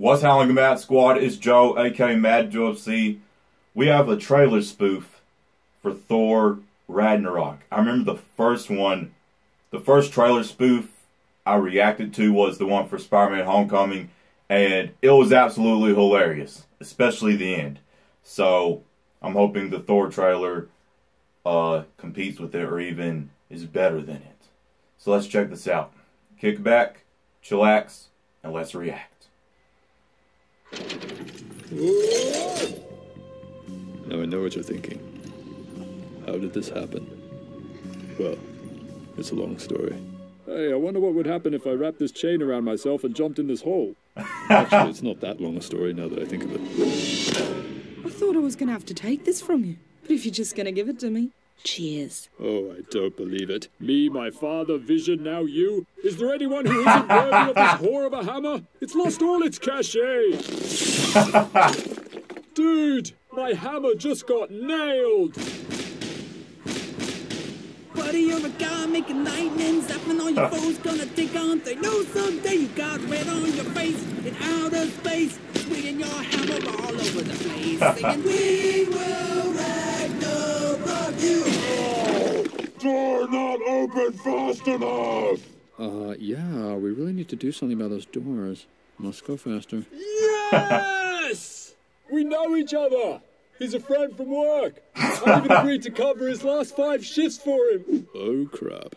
What's howling about squad? It's Joe, aka Mad Joe FC. We have a trailer spoof for Thor Ragnarok. I remember the first one, the first trailer spoof I reacted to was the one for Spider-Man Homecoming, and it was absolutely hilarious, especially the end. So I'm hoping the Thor trailer uh, competes with it or even is better than it. So let's check this out. Kick back, chillax, and let's react. Now I know what you're thinking. How did this happen? Well, it's a long story. Hey, I wonder what would happen if I wrapped this chain around myself and jumped in this hole. Actually, it's not that long a story now that I think of it. I thought I was gonna have to take this from you. But if you're just gonna give it to me, cheers. Oh, I don't believe it. Me, my father, Vision, now you? Is there anyone who isn't worthy of this whore of a hammer? It's lost all its cachet! Dude, my hammer just got nailed! Buddy, you're a guy making lightning, zapping all your foes, gonna take on. They know someday you got red on your face in outer space, swinging your hammer all over the place, singing, We will Ragnarok you. Not open fast enough! Uh, yeah, we really need to do something about those doors. Must go faster. Yes! we know each other! He's a friend from work. I even agreed to cover his last five shifts for him. Oh, crap.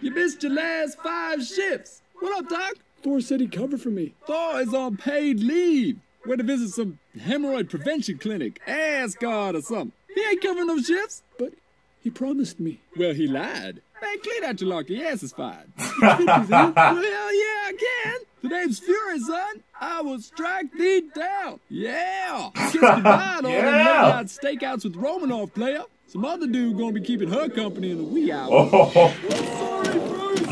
You missed your last five shifts. What up, Doc? Thor said he'd cover for me. Thor is on paid leave. Went to visit some hemorrhoid prevention clinic, Asgard or something. He ain't covering those shifts. But he promised me. Well, he lied. Man, clean out your lock. Your ass is fine. well, yeah, I can. The name's Fury, son. I will strike thee down. Yeah. Kiss goodbye to all them Yeah. late stakeouts with Romanoff, player. Some other dude gonna be keeping her company in the wee hours. Oh, Sorry, Bruce.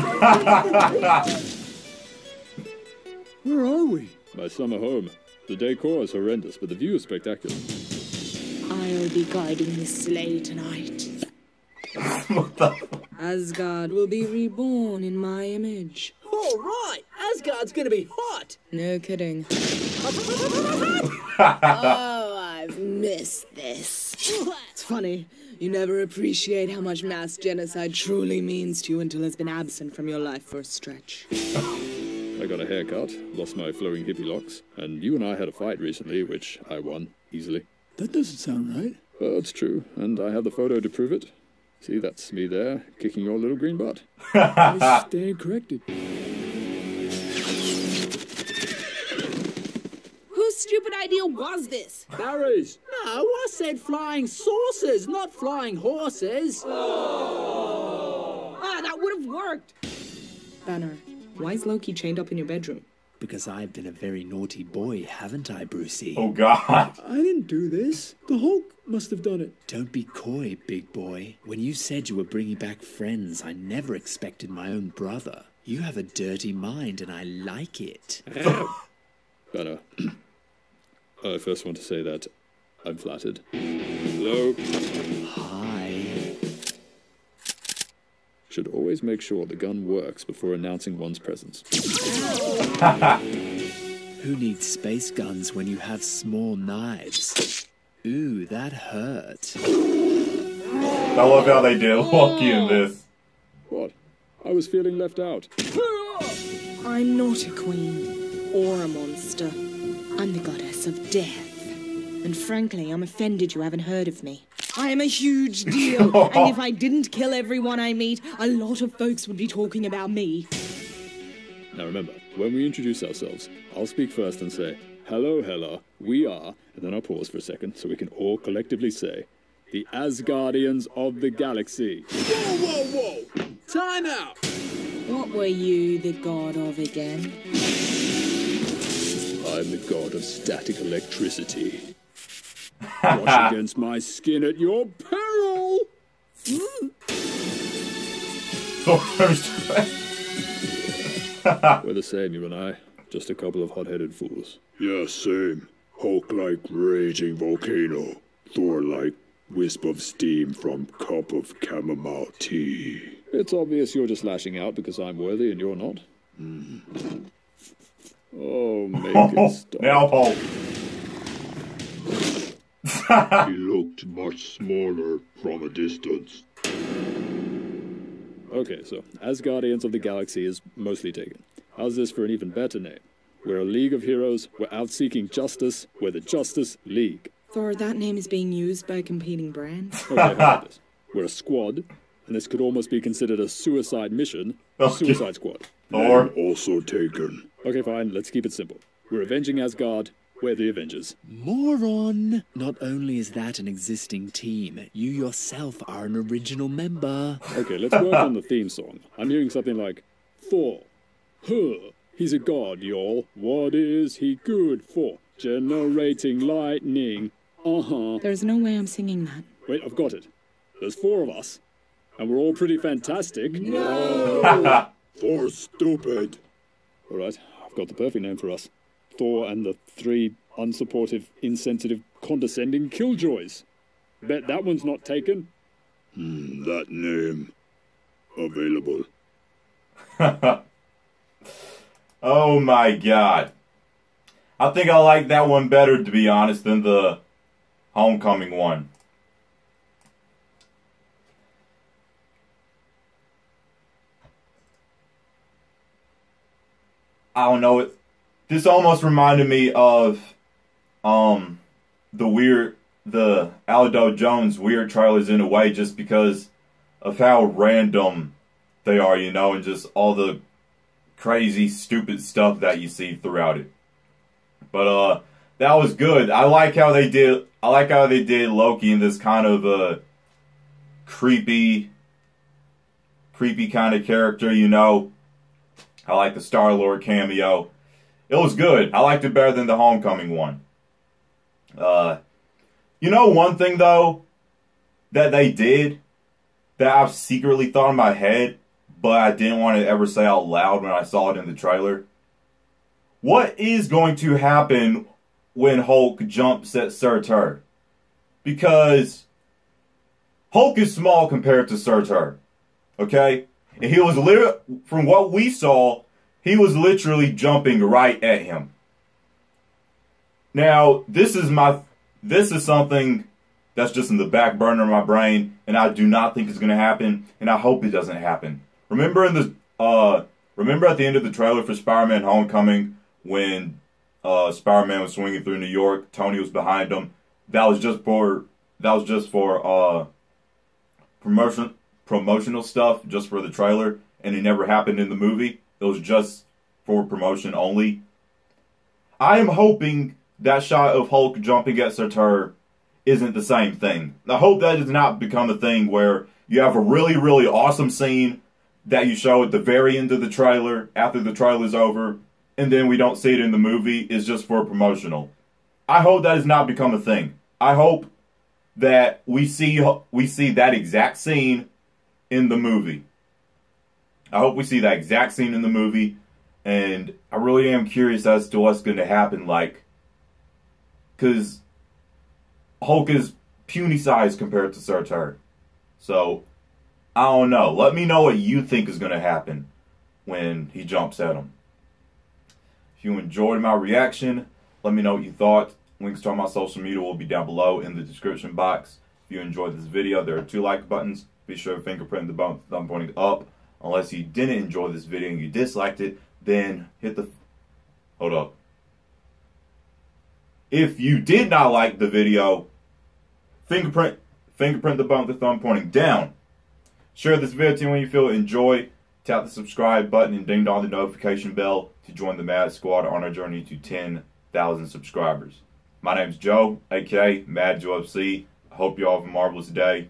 Where are we? My summer home. The decor is horrendous, but the view is spectacular. I'll be guiding the sleigh tonight. Asgard will be reborn in my image. All right, Asgard's gonna be hot. No kidding. oh, I've missed this. It's funny. You never appreciate how much mass genocide truly means to you until it's been absent from your life for a stretch. I got a haircut, lost my flowing hippie locks, and you and I had a fight recently, which I won easily. That doesn't sound right. Well, it's true, and I have the photo to prove it. See, that's me there, kicking your little green butt. I stand corrected. Whose stupid idea was this? Barry's! No, I said flying saucers, not flying horses. Oh. Ah, that would have worked. Banner, why is Loki chained up in your bedroom? Because I've been a very naughty boy, haven't I, Brucey? oh God. I didn't do this. The Hulk must have done it. Don't be coy, big boy. When you said you were bringing back friends, I never expected my own brother. You have a dirty mind, and I like it. Banner, I first want to say that I'm flattered. Hello? Should always make sure the gun works before announcing one's presence. Who needs space guns when you have small knives? Ooh, that hurt. I love how they did Loki in this. What? I was feeling left out. I'm not a queen or a monster. I'm the goddess of death. And frankly, I'm offended you haven't heard of me. I am a huge deal, and if I didn't kill everyone I meet, a lot of folks would be talking about me. Now remember, when we introduce ourselves, I'll speak first and say, Hello, Hela, we are, and then I'll pause for a second so we can all collectively say, the Asgardians of the galaxy. Whoa, whoa, whoa! Time out! What were you the god of again? I'm the god of static electricity. Wash against my skin at your peril! Hmm. We're the same, you and I. Just a couple of hot-headed fools. Yeah, same. Hulk like raging volcano. Thor like wisp of steam from cup of chamomile tea. It's obvious you're just lashing out because I'm worthy and you're not. Hmm. Oh, make it stop. now Hulk. He looked much smaller from a distance. Okay, so Asgardians of the Galaxy is mostly taken. How's this for an even better name? We're a league of heroes, we're out seeking justice, we're the Justice League. Thor, that name is being used by a competing brand. Okay, this? We're a squad, and this could almost be considered a suicide mission. Oh, a suicide squad. Thor. Also taken. Okay, fine, let's keep it simple. We're avenging Asgard, we're the Avengers. Moron! Not only is that an existing team, you yourself are an original member. Okay, let's work on the theme song. I'm hearing something like Thor. Huh. He's a god, y'all. What is he good for? Generating lightning. Uh huh. There's no way I'm singing that. Wait, I've got it. There's four of us, and we're all pretty fantastic. No! For stupid. All right, I've got the perfect name for us Thor and the three unsupportive, insensitive, condescending killjoys. Bet that one's not taken. Hmm, that name. Available. Oh my god. I think I like that one better, to be honest, than the Homecoming one. I don't know. It this almost reminded me of um the weird the Aldo Jones weird trailers in a way, just because of how random they are, you know, and just all the crazy, stupid stuff that you see throughout it. But uh, that was good. I like how they did. I like how they did Loki in this kind of uh, creepy, creepy kind of character. You know, I like the Star Lord cameo. It was good. I liked it better than the Homecoming one. Uh, you know, one thing though that they did that I've secretly thought in my head but I didn't want to ever say out loud when I saw it in the trailer. What is going to happen when Hulk jumps at Surtur? Because Hulk is small compared to Surtur. Okay? And he was literally, from what we saw, he was literally jumping right at him. Now, this is my, this is something that's just in the back burner of my brain, and I do not think it's going to happen, and I hope it doesn't happen. Remember in the uh remember at the end of the trailer for Spider-Man Homecoming when uh Spider-Man was swinging through New York, Tony was behind him. That was just for that was just for uh promotion promotional stuff just for the trailer and it never happened in the movie. It was just for promotion only. I am hoping that shot of Hulk jumping at Surtur isn't the same thing. I hope that does not become a thing where you have a really, really awesome scene that you show at the very end of the trailer after the trailer's over, and then we don't see it in the movie is just for promotional. I hope that has not become a thing. I hope that we see we see that exact scene in the movie. I hope we see that exact scene in the movie, and I really am curious as to what's going to happen. Like, because Hulk is puny size compared to Surtur, so I don't know. Let me know what you think is going to happen when he jumps at him. If you enjoyed my reaction, let me know what you thought. Links to all my social media will be down below in the description box. If you enjoyed this video, there are two like buttons. Be sure to fingerprint the bump, thumb pointing up. Unless you didn't enjoy this video and you disliked it, then hit the... Hold up. If you did not like the video, fingerprint fingerprint the bump, the thumb pointing down. Share this video to when you feel. Enjoy. Tap the subscribe button and ding dong the notification bell to join the Mad Squad on our journey to 10,000 subscribers. My name's Joe, aka Mad Joe FC. I hope you all have a marvelous day.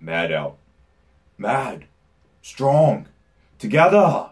Mad out. Mad. Strong. Together.